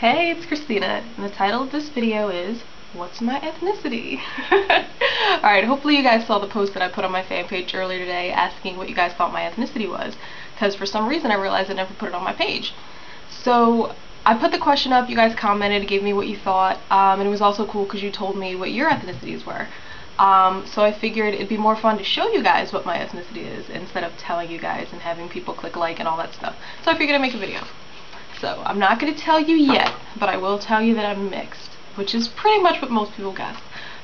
Hey, it's Kristina, and the title of this video is, What's My Ethnicity? Alright, hopefully you guys saw the post that I put on my fan page earlier today asking what you guys thought my ethnicity was, because for some reason I realized I never put it on my page. So, I put the question up, you guys commented, gave me what you thought, um, and it was also cool because you told me what your ethnicities were. Um, so I figured it'd be more fun to show you guys what my ethnicity is instead of telling you guys and having people click like and all that stuff. So I figured I'd make a video. So I'm not going to tell you yet, but I will tell you that I'm mixed, which is pretty much what most people guess.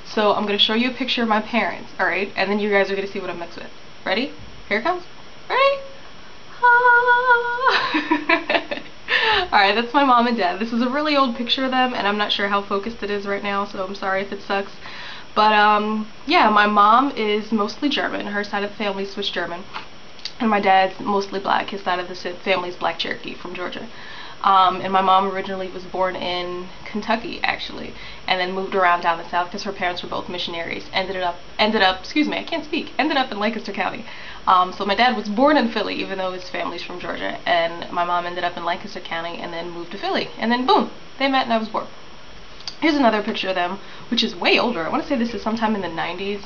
So I'm going to show you a picture of my parents, alright? And then you guys are going to see what I'm mixed with. Ready? Here it comes. Ready? Ah. Alright, that's my mom and dad. This is a really old picture of them, and I'm not sure how focused it is right now, so I'm sorry if it sucks. But, um, yeah, my mom is mostly German. Her side of the family is Swiss German. And my dad's mostly black. His side of the family's Black Cherokee from Georgia. Um, and my mom originally was born in Kentucky, actually, and then moved around down the south because her parents were both missionaries. Ended up, ended up, excuse me, I can't speak. Ended up in Lancaster County. Um, so my dad was born in Philly, even though his family's from Georgia, and my mom ended up in Lancaster County and then moved to Philly. And then boom, they met and I was born. Here's another picture of them, which is way older. I want to say this is sometime in the 90s,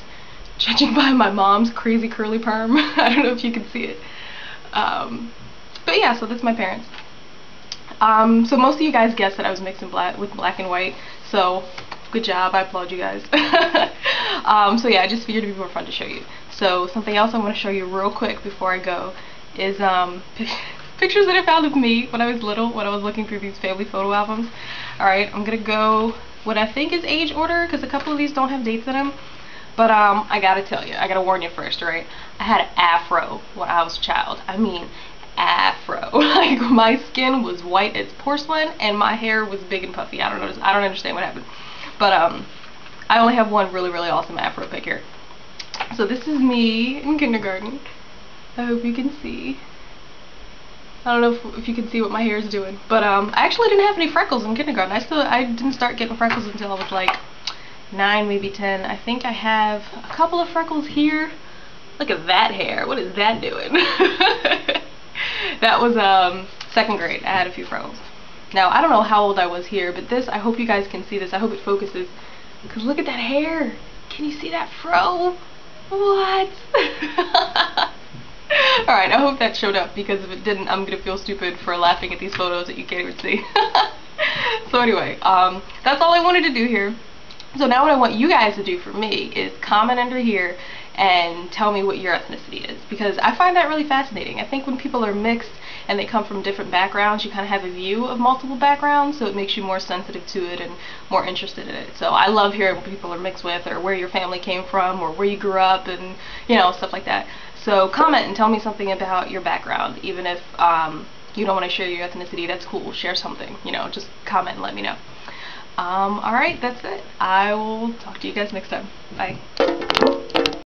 judging by my mom's crazy curly perm. I don't know if you can see it. Um, but yeah, so that's my parents. Um, so most of you guys guessed that I was mixing black with black and white, so good job, I applaud you guys. um, so yeah, I just figured it'd be more fun to show you. So something else I want to show you real quick before I go is um, pictures that I found of me when I was little, when I was looking through these family photo albums. Alright, I'm gonna go what I think is age order, because a couple of these don't have dates in them. But um, I gotta tell you, I gotta warn you first, right? I had an afro when I was a child. I mean, afro. like my skin was white as porcelain and my hair was big and puffy. I don't know. I don't understand what happened. But um, I only have one really really awesome afro pic here. So this is me in kindergarten. I hope you can see. I don't know if, if you can see what my hair is doing, but um, I actually didn't have any freckles in kindergarten. I still I didn't start getting freckles until I was like nine, maybe ten. I think I have a couple of freckles here. Look at that hair. What is that doing? that was um, second grade. I had a few freckles. Now, I don't know how old I was here, but this, I hope you guys can see this. I hope it focuses. Because look at that hair. Can you see that fro? What? Alright, I hope that showed up because if it didn't, I'm going to feel stupid for laughing at these photos that you can't even see. so anyway, um, that's all I wanted to do here. So now what I want you guys to do for me is comment under here and tell me what your ethnicity is because I find that really fascinating. I think when people are mixed and they come from different backgrounds, you kind of have a view of multiple backgrounds, so it makes you more sensitive to it and more interested in it. So I love hearing what people are mixed with or where your family came from or where you grew up and, you know, stuff like that. So comment and tell me something about your background, even if um, you don't want to share your ethnicity, that's cool. Share something, you know, just comment and let me know. Um, alright, that's it. I will talk to you guys next time. Bye.